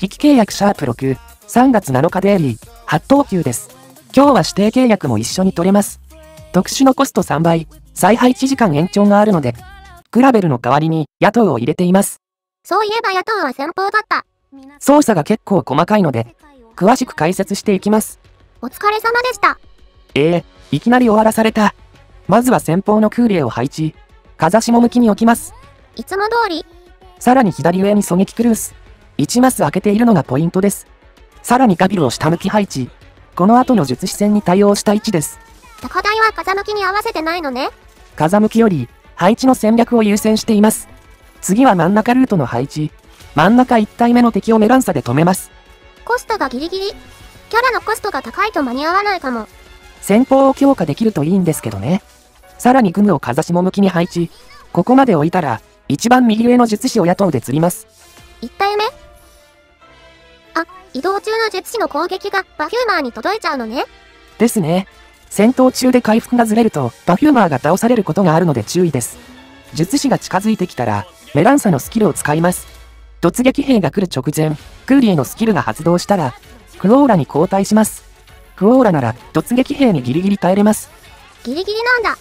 危機契約シャープ6、3月7日デイリー、発等級です。今日は指定契約も一緒に取れます。特殊のコスト3倍、再配置時間延長があるので、クラベルの代わりに野党を入れています。そういえば野党は先方だった。操作が結構細かいので、詳しく解説していきます。お疲れ様でした。ええいきなり終わらされた。まずは先方の空冷を配置。風下向きに置きます。いつも通り、さらに左上に狙撃クルース。1マス開けているのがポイントです。さらにガビルを下向き配置。この後の術師戦に対応した位置です。高台は風向きに合わせてないのね。風向きより、配置の戦略を優先しています。次は真ん中ルートの配置。真ん中1体目の敵をメランサで止めます。コストがギリギリ。キャラのコストが高いと間に合わないかも。先方を強化できるといいんですけどね。さらにグムを風下向きに配置。ここまで置いたら、一番右上の術師をヤトウで釣ります。1体目あ、移動中の術師の攻撃がパフューマーに届いちゃうのね。ですね。戦闘中で回復がずれると、パフューマーが倒されることがあるので注意です。術師が近づいてきたら、メランサのスキルを使います。突撃兵が来る直前、クーリエのスキルが発動したら、クオーラに交代します。クオーラなら、突撃兵にギリギリ耐えれます。ギリギリなんだ。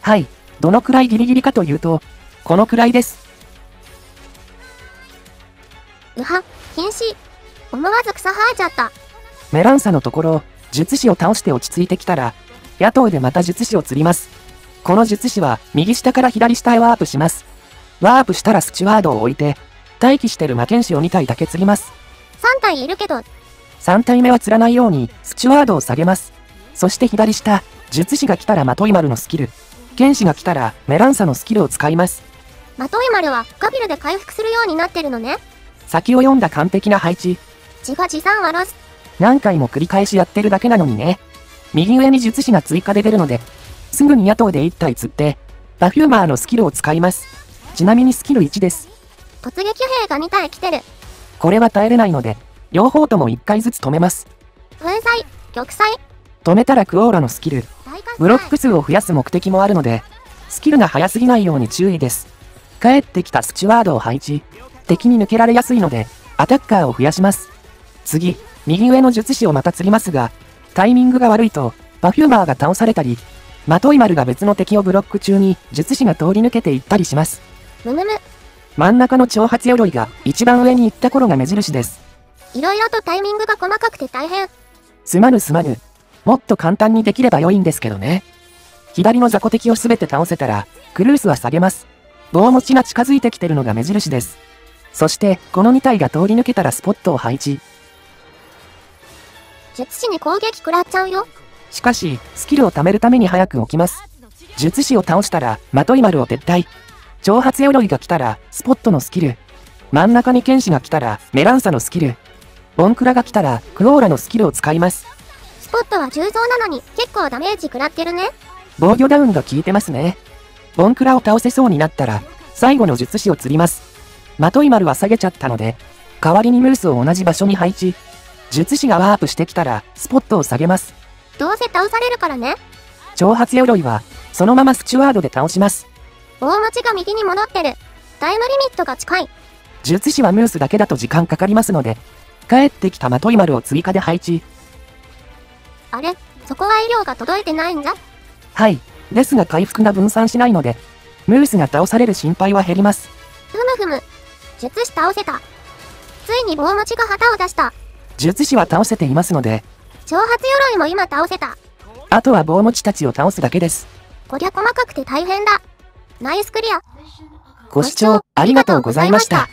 はい。どのくらいギリギリかというと、このくらいです。うは、禁止。思わず草生えちゃった。メランサのところ、術師を倒して落ち着いてきたら、野党でまた術師を釣ります。この術師は、右下から左下へワープします。ワープしたらスチュワードを置いて、待機してる魔剣士を2体だけ釣ります。3体いるけど、3体目は釣らないように、スチュワードを下げます。そして左下、術師が来たらマトイマルのスキル。剣士が来たら、メランサのスキルを使います。マトイマルはガヴィルで回復するようになってるのね。先を読んだ完璧な配置。自画自賛。何回も繰り返しやってるだけなのにね。右上に術師が追加で出るので、すぐにヤトウで1体釣って、パフューマーのスキルを使います。ちなみにスキル1です。突撃兵が2体来てる。これは耐えれないので、両方とも1回ずつ止めます。粉砕、玉砕、止めたらクオーラのスキル、ブロック数を増やす目的もあるので、スキルが早すぎないように注意です。帰ってきたスチュワードを配置。敵に抜けられやすいので、アタッカーを増やします。次、右上の術師をまた釣りますが、タイミングが悪いと、パフューマーが倒されたり、まとい丸が別の敵をブロック中に術師が通り抜けていったりします。むむむ。真ん中の挑発鎧が一番上に行った頃が目印です。いろいろとタイミングが細かくて大変。すまぬすまぬ。もっと簡単にできれば良いんですけどね。左の雑魚敵をすべて倒せたら、クルースは下げます。棒持ちが近づいてきてるのが目印です。そして、この2体が通り抜けたらスポットを配置。術師に攻撃食らっちゃうよ。しかし、スキルを貯めるために早く置きます。術師を倒したら、まとい丸を撤退。挑発鎧が来たら、スポットのスキル。真ん中に剣士が来たら、メランサのスキル。ボンクラが来たら、クオーラのスキルを使います。スポットは重装なのに結構ダメージ食らってるね。防御ダウンが効いてますね。ボンクラを倒せそうになったら、最後の術師を釣ります。まとい丸は下げちゃったので、代わりにムースを同じ場所に配置。術師がワープしてきたら、スポットを下げます。どうせ倒されるからね。挑発鎧は、そのままスチュワードで倒します。棒持ちが右に戻ってる。タイムリミットが近い。術師はムースだけだと時間かかりますので、帰ってきたまとい丸を追加で配置。あれ？そこは医療が届いてないんだ？はい。ですが回復が分散しないので、ムースが倒される心配は減ります。ふむふむ。術師倒せた。ついに棒持ちが旗を出した。術師は倒せていますので、挑発鎧も今倒せた。あとは棒持ちたちを倒すだけです。こりゃ細かくて大変だ。ナイスクリア。ご視聴ありがとうございました。